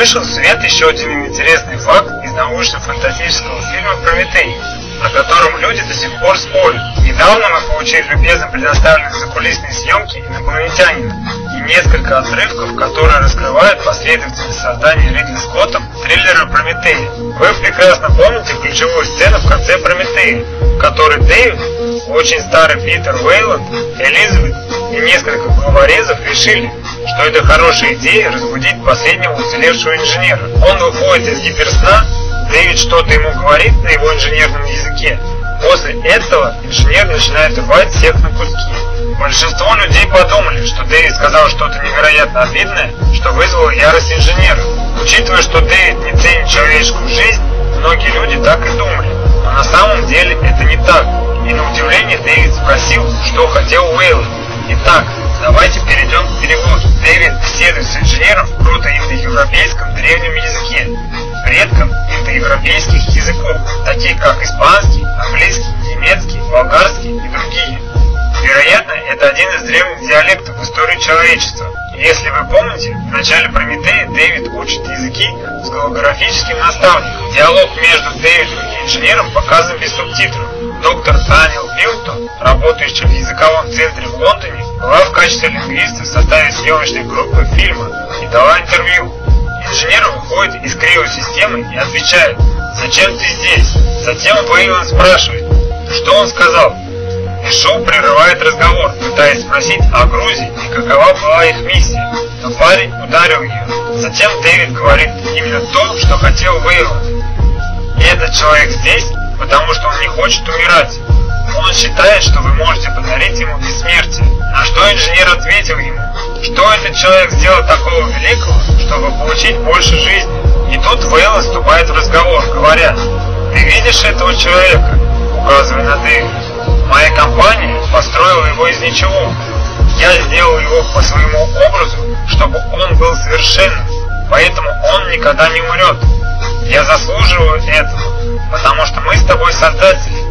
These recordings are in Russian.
Вышел в свет еще один интересный факт из научно-фантастического фильма «Прометей», о котором люди до сих пор спорят. Недавно мы получили любезно предоставленные закулисные съемки инопланетянина и несколько отрывков, которые раскрывают последовательность создания Ридли Скоттом триллера «Прометей». Вы прекрасно помните ключевую сцену в конце «Прометея», в которой Дэвид, очень старый Питер Вейланд, Элизабет и несколько головорезов решили, что это хорошая идея разбудить последнего уцелевшего инженера. Он выходит из гиперсна, Дэвид что-то ему говорит на его инженерном языке. После этого инженер начинает рвать всех на куски. Большинство людей подумали, что Дэвид сказал что-то невероятно обидное, что вызвало ярость инженера. Учитывая, что Дэвид не ценит человеческую жизнь, многие люди так и думали. Но на самом деле это не так. И на удивление Дэвид спросил, что хотел Уэйланд. Итак, давайте перейдем к переводу. Дэвид беседует с инженером в протоиндоевропейском древнем языке, предком индоевропейских языков, таких как испанский, английский, немецкий, болгарский и другие. Вероятно, это один из древних диалектов в истории человечества. Если вы помните, в начале Прометея Дэвид учит языки с голографическим наставником. Диалог между Дэвидом и инженером показан без субтитров. Доктор Даниэл Билтон, работающий в языковом центре в Лондоне, была в качестве лингвиста в составе съемочной группы фильма и дала интервью. Инженер выходит из криосистемы и отвечает «Зачем ты здесь?». Затем Вейлон спрашивает, что он сказал. И шоу прерывает разговор, пытаясь спросить о Грузии и какова была их миссия. Но парень ударил ее. Затем Дэвид говорит именно то, что хотел Вейлон. И этот человек здесь, потому что он не хочет умирать. Он считает, что вы можете подарить ему бессмертие. На что инженер ответил ему, что этот человек сделал такого великого, чтобы получить больше жизни. И тут Вейл вступает в разговор, говоря, «Ты видишь этого человека?» указывая на Дэвида. Моя компания построила его из ничего. Я сделал его по своему образу, чтобы он был совершенным, поэтому он никогда не умрет. Я заслуживаю этого, потому что мы с тобой создатели,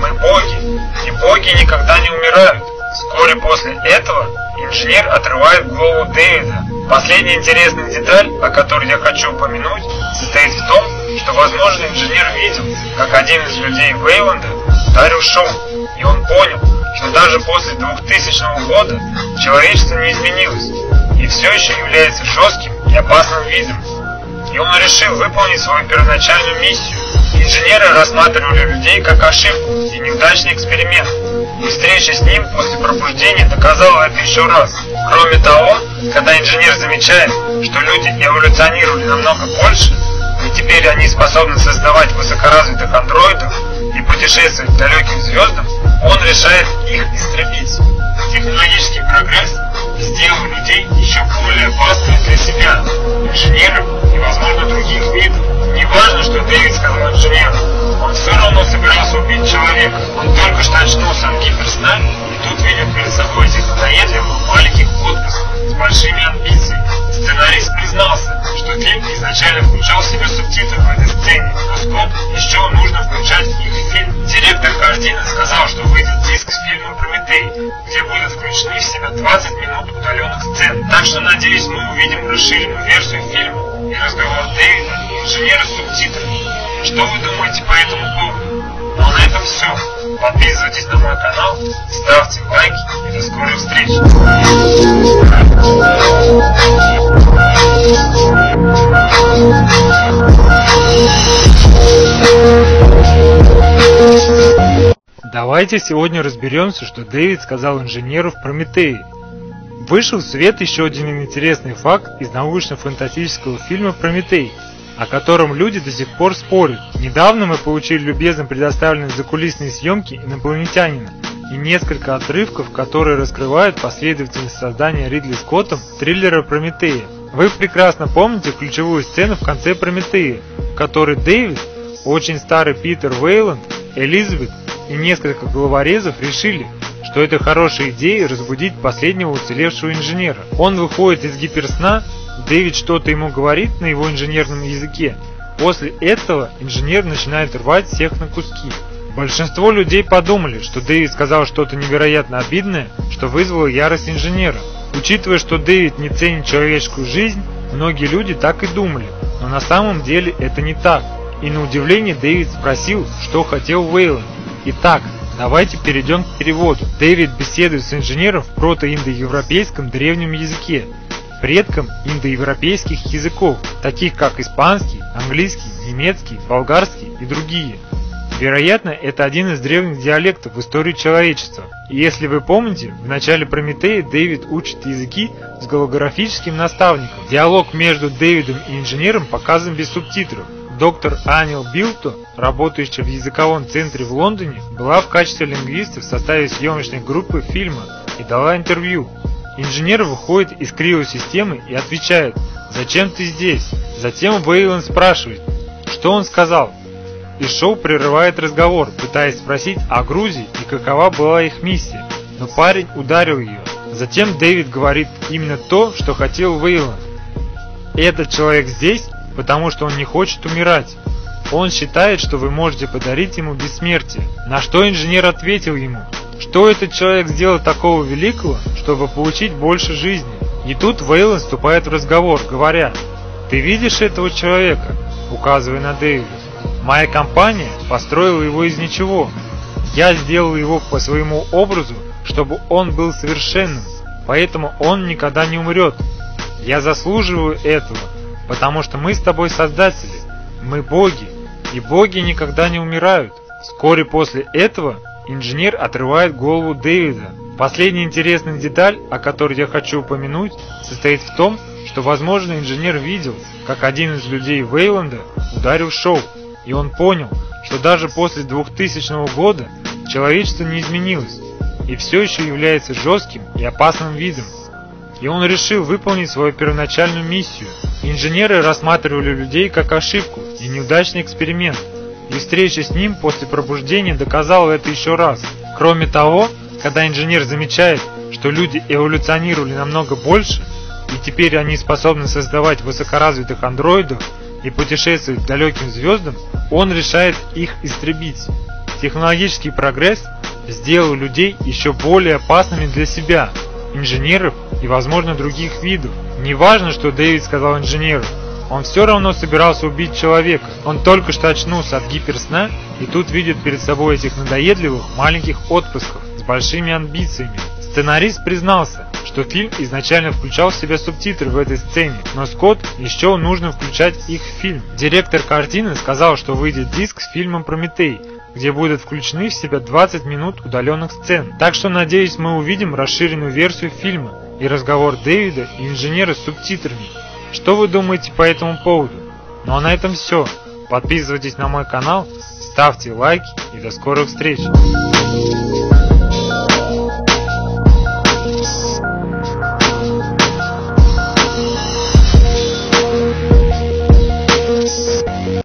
мы боги, и боги никогда не умирают. Вскоре после этого инженер отрывает голову Дэвида. Последняя интересная деталь, о которой я хочу упомянуть, состоит в том, что, возможно, инженер видел, как один из людей Вейланда ударил Шоу, и он понял, что даже после 2000 года человечество не изменилось и все еще является жестким и опасным видом. И он решил выполнить свою первоначальную миссию. Инженеры рассматривали людей как ошибку и неудачный эксперимент. И встреча с ним после пробуждения доказала это еще раз. Кроме того, когда инженер замечает, что люди эволюционировали намного больше, и теперь они способны создавать высокоразвитых андроидов и путешествовать к далеким звездам, он решает их истребить. Технологический прогресс сделал людей еще более опасными для себя, инженеров Дэвид сказал инженеру, он все равно собирался убить человека. Он только что очнулся от гиперсна и тут видит перед собой этих надоедливых маленьких отпусков с большими амбициями. Сценарист признался, что фильм изначально включал в себя субтитры в этой сцене, но Скотт еще нужно включать их в фильм. Директор картины сказал, что выйдет диск с фильмом «Прометей», где будут включены в себя 20 минут удаленных сцен. Так что, надеюсь, мы увидим расширенную версию фильма и разговор Дэвида и инженера с субтитрами. Что вы думаете по этому поводу? Ну на этом все. Подписывайтесь на мой канал, ставьте лайки и до скорой встречи. Давайте сегодня разберемся, что Дэвид сказал инженеру в Прометее. Вышел в свет еще один интересный факт из научно-фантастического фильма «Прометей», о котором люди до сих пор спорят. Недавно мы получили любезно предоставленные закулисные съемки инопланетянина и несколько отрывков, которые раскрывают последовательность создания Ридли Скоттом триллера «Прометея». Вы прекрасно помните ключевую сцену в конце «Прометея», в которой Дэвид, очень старый Питер Вейланд, Элизабет и несколько головорезов решили, что это хорошая идея разбудить последнего уцелевшего инженера. Он выходит из гиперсна, Дэвид что-то ему говорит на его инженерном языке. После этого инженер начинает рвать всех на куски. Большинство людей подумали, что Дэвид сказал что-то невероятно обидное, что вызвало ярость инженера. Учитывая, что Дэвид не ценит человеческую жизнь, многие люди так и думали, но на самом деле это не так. И на удивление Дэвид спросил, что хотел Вейланд. Итак, давайте перейдем к переводу. Дэвид беседует с инженером в протоиндоевропейском древнем языке, предком индоевропейских языков, таких как испанский, английский, немецкий, болгарский и другие. Вероятно, это один из древних диалектов в истории человечества. И если вы помните, в начале Прометея Дэвид учит языки с голографическим наставником. Диалог между Дэвидом и инженером показан без субтитров. Доктор Анил Билто, работающая в языковом центре в Лондоне, была в качестве лингвиста в составе съемочной группы фильма и дала интервью. Инженер выходит из криосистемы и отвечает «Зачем ты здесь?». Затем Вейлон спрашивает «Что он сказал?». И шоу прерывает разговор, пытаясь спросить о Грузии и какова была их миссия, но парень ударил ее. Затем Дэвид говорит именно то, что хотел Вейлон. Этот человек здесь, потому что он не хочет умирать. Он считает, что вы можете подарить ему бессмертие. На что инженер ответил ему, что этот человек сделал такого великого, чтобы получить больше жизни. И тут Вейлон вступает в разговор, говоря, «Ты видишь этого человека?» указывая на Дэвида. «Моя компания построила его из ничего. Я сделал его по своему образу, чтобы он был совершенным, поэтому он никогда не умрет. Я заслуживаю этого, потому что мы с тобой создатели, мы боги, и боги никогда не умирают». Вскоре после этого Инженер отрывает голову Дэвида. Последняя интересная деталь, о которой я хочу упомянуть, состоит в том, что, возможно, инженер видел, как один из людей Вейланда ударил Шоу, и он понял, что даже после 2000 года человечество не изменилось и все еще является жестким и опасным видом. И он решил выполнить свою первоначальную миссию. Инженеры рассматривали людей как ошибку и неудачный эксперимент – и встреча с ним после пробуждения доказала это еще раз. Кроме того, когда инженер замечает, что люди эволюционировали намного больше, и теперь они способны создавать высокоразвитых андроидов и путешествовать к далеким звездам, он решает их истребить. Технологический прогресс сделал людей еще более опасными для себя, инженеров и, возможно, других видов. Не важно, что Дэвид сказал инженеру, он все равно собирался убить человека. Он только что очнулся от гиперсна и тут видит перед собой этих надоедливых маленьких отпрысков с большими амбициями. Сценарист признался, что фильм изначально включал в себя субтитры в этой сцене, но Скотт еще нужно включать их в фильм. Директор картины сказал, что выйдет диск с фильмом «Прометей», где будут включены в себя 20 минут удаленных сцен. Так что, надеюсь, мы увидим расширенную версию фильма и разговор Дэвида и инженера с субтитрами. Что вы думаете по этому поводу? Ну а на этом все. Подписывайтесь на мой канал, ставьте лайки и до скорых встреч.